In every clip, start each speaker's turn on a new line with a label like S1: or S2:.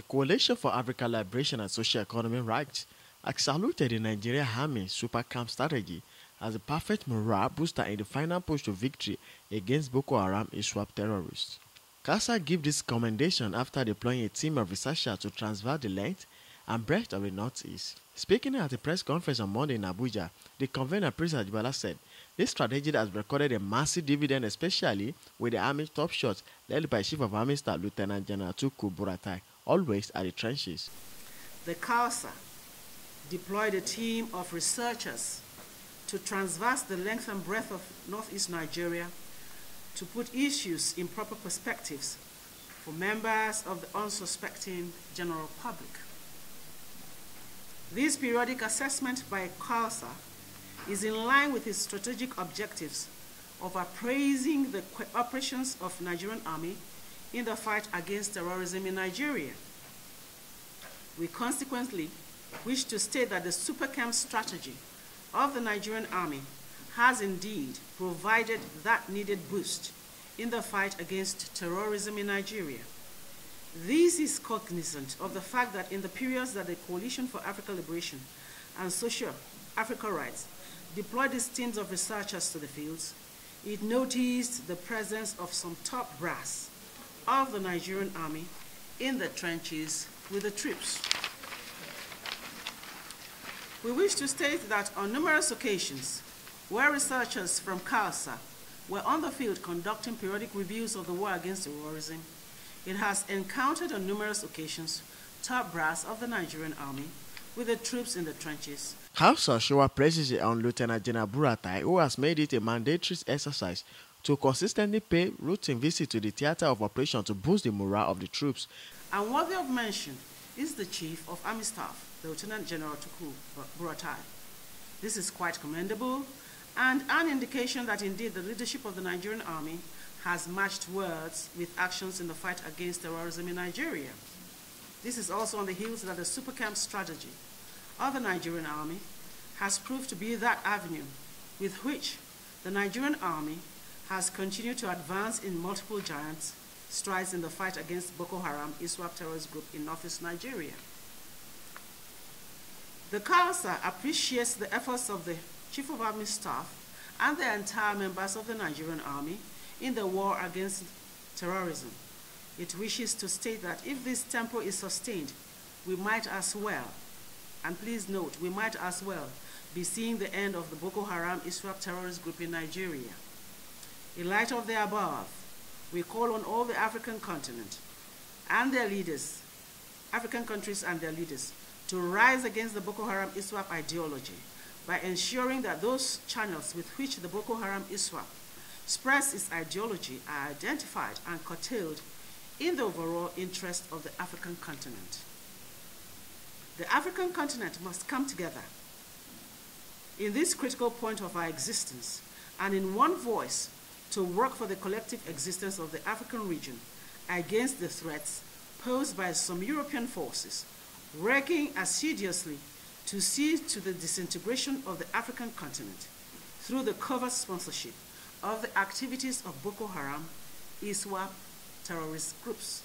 S1: Coalition for African Liberation and Socio-Economic Rights has saluted the Nigeria Army Super Camp strategy as a perfect morale booster in the final push to victory against Boko Haram ISWAP terrorists. CALSER gave this commendation after deploying a team of researchers to transverse the length and breadth of the Northeast. Speaking at a press conference on Monday in Abuja, the convener Prince Ajibola said this strategy has recorded a massive dividend, especially with the Army top shots led by Chief of Army Staff Lieutenant General Tukur Buratai, always at the trenches.
S2: The CALSER deployed a team of researchers to transverse the length and breadth of northeast Nigeria to put issues in proper perspectives for members of the unsuspecting general public. This periodic assessment by CALSER is in line with its strategic objectives of appraising the operations of Nigerian Army in the fight against terrorism in Nigeria. We consequently wish to state that the Super Camp strategy of the Nigerian Army has indeed provided that needed boost in the fight against terrorism in Nigeria. This is cognizant of the fact that in the periods that the Coalition for African Liberation and Social Africa Rights deployed its teams of researchers to the fields, it noticed the presence of some top brass of the Nigerian army in the trenches with the troops. We wish to state that on numerous occasions, where researchers from CALSER were on the field conducting periodic reviews of the war against terrorism, it has encountered on numerous occasions top brass of the Nigerian army with the troops in the trenches.
S1: Hausa Showa praises on Lieutenant General Buratai, who has made it a mandatory exercise to consistently pay routine visits to the theater of operation to boost the morale of the troops.
S2: And worthy of mention is the Chief of Army Staff, the Lieutenant General Tukur Buratai. This is quite commendable and an indication that indeed the leadership of the Nigerian Army has matched words with actions in the fight against terrorism in Nigeria. This is also on the heels that the Super Camp strategy of the Nigerian Army has proved to be that avenue with which the Nigerian Army has continued to advance in multiple giant strides in the fight against Boko Haram ISWAP terrorist group in northeast Nigeria. The CALSER appreciates the efforts of the Chief of Army Staff and the entire members of the Nigerian Army in the war against terrorism. It wishes to state that if this tempo is sustained, we might as well, and please note, we might as well be seeing the end of the Boko Haram ISWAP terrorist group in Nigeria. In light of the above, we call on all the African continent and their leaders, African countries and their leaders, to rise against the Boko Haram ISWAP ideology by ensuring that those channels with which the Boko Haram ISWAP spreads its ideology are identified and curtailed in the overall interest of the African continent. The African continent must come together in this critical point of our existence and in one voice to work for the collective existence of the African region against the threats posed by some European forces, working assiduously to see to the disintegration of the African continent through the covert sponsorship of the activities of Boko Haram, ISWAP terrorist groups.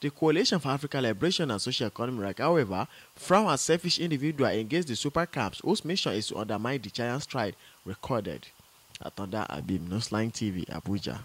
S1: The Coalition for African Liberation and Social Economic Rights, however, frown at selfish individuals against the super camps whose mission is to undermine the giant stride recorded. Atonda Abim, Newsline TV, Abuja.